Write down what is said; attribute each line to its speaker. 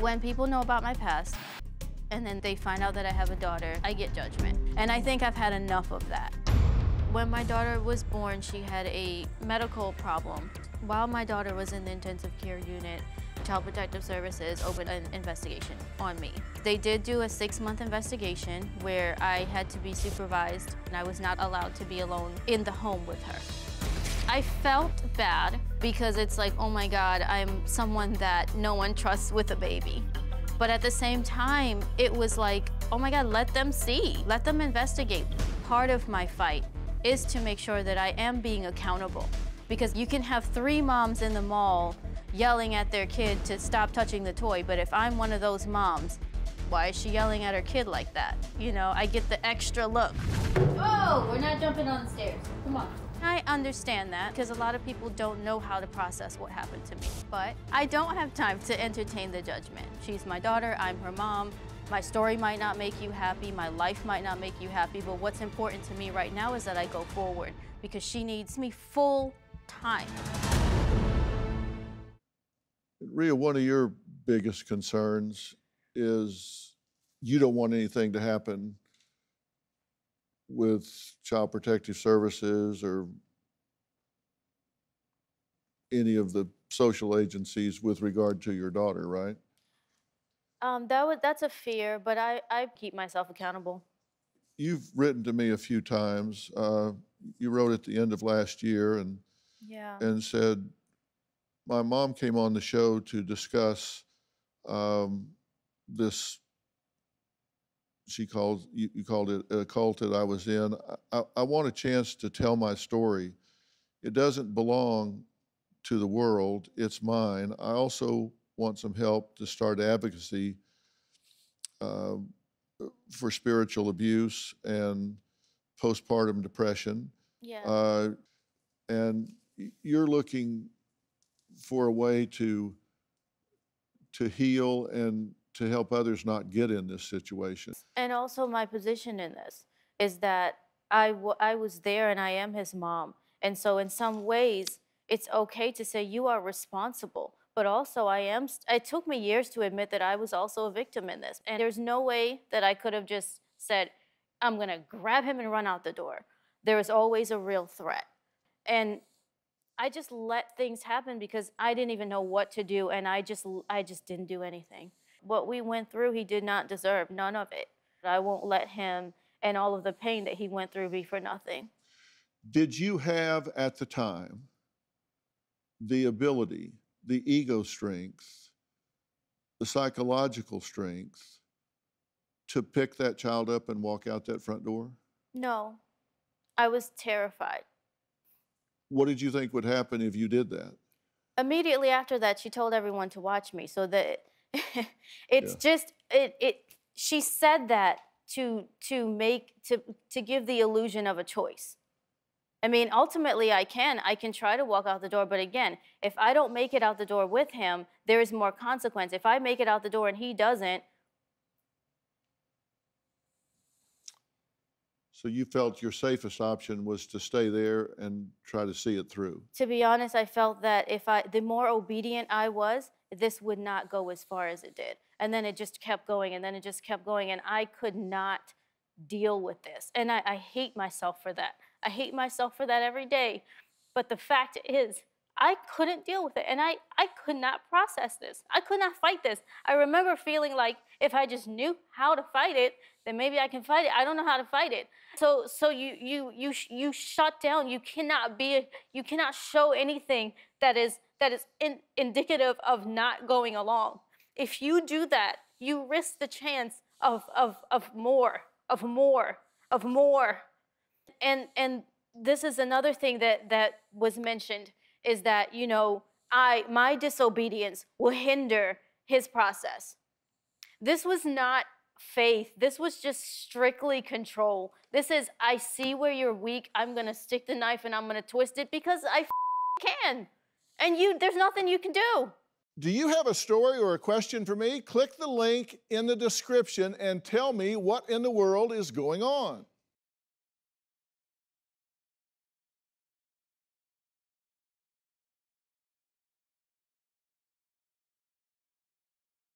Speaker 1: When people know about my past and then they find out that I have a daughter, I get judgment. And I think I've had enough of that. When my daughter was born, she had a medical problem. While my daughter was in the intensive care unit, Child Protective Services opened an investigation on me. They did do a six-month investigation where I had to be supervised and I was not allowed to be alone in the home with her. I felt bad because it's like, oh my God, I'm someone that no one trusts with a baby. But at the same time, it was like, oh my God, let them see, let them investigate. Part of my fight is to make sure that I am being accountable because you can have three moms in the mall yelling at their kid to stop touching the toy, but if I'm one of those moms, why is she yelling at her kid like that? You know, I get the extra look. Oh, we're not jumping on the stairs. Come on. I understand that because a lot of people don't know how to process what happened to me. But I don't have time to entertain the judgment. She's my daughter, I'm her mom. My story might not make you happy, my life might not make you happy, but what's important to me right now is that I go forward because she needs me full time.
Speaker 2: Ria, one of your biggest concerns is you don't want anything to happen with Child Protective Services or any of the social agencies with regard to your daughter, right?
Speaker 1: Um, that was, that's a fear, but I, I keep myself accountable.
Speaker 2: You've written to me a few times. Uh, you wrote at the end of last year and
Speaker 1: Yeah.
Speaker 2: and said, my mom came on the show to discuss um, this. She called you, you called it a cult that I was in. I, I, want a chance to tell my story. It doesn't belong to the world; it's mine. I also want some help to start advocacy uh, for spiritual abuse and postpartum depression.
Speaker 1: Yeah.
Speaker 2: Uh, and you're looking for a way to to heal and to help others not get in this situation.
Speaker 1: And also, my position in this is that I, I was there and I am his mom. And so, in some ways, it's okay to say you are responsible. But also, I am, it took me years to admit that I was also a victim in this. And there's no way that I could have just said, I'm going to grab him and run out the door. There is always a real threat. And I just let things happen because I didn't even know what to do and I just I just didn't do anything. What we went through, he did not deserve none of it. I won't let him and all of the pain that he went through be for nothing.
Speaker 2: Did you have at the time the ability, the ego strength, the psychological strength to pick that child up and walk out that front door?
Speaker 1: No. I was terrified.
Speaker 2: What did you think would happen if you did that?
Speaker 1: Immediately after that, she told everyone to watch me so that it's
Speaker 2: Yeah.
Speaker 1: just it it she said that to to make to to give the illusion of a choice. I mean, ultimately, I can. I can try to walk out the door, but again, if I don't make it out the door with him, there is more consequence. If I make it out the door and he doesn't,
Speaker 2: So you felt your safest option was to stay there and try to see it through.
Speaker 1: to be honest, I felt that if I, the more obedient I was, this would not go as far as it did. And then it just kept going, and then it just kept going, and I could not deal with this. And I, I hate myself for that. I hate myself for that every day. But the fact is, I couldn't deal with it, and I, I could not process this. I could not fight this. I remember feeling like if I just knew how to fight it, then maybe I can fight it. I don't know how to fight it. So, so you, you, you, you shut down. You cannot be, you cannot show anything that is, that is in, indicative of not going along. If you do that, you risk the chance of, of, of more, of more, of more. And, and this is another thing that, that was mentioned is that, you know, I, my disobedience will hinder his process. This was not faith. This was just strictly control. This is, I see where you're weak. I'm going to stick the knife and I'm going to twist it because I can. And you, there's nothing you can do.
Speaker 2: Do you have a story or a question for me? Click the link in the description and tell me what in the world is going on.